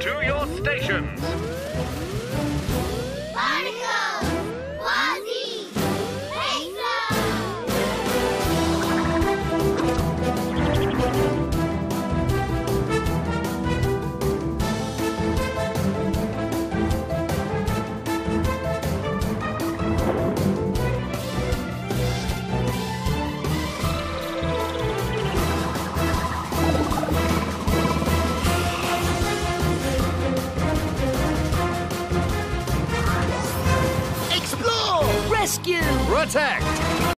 to your stations. Rescue! Protect!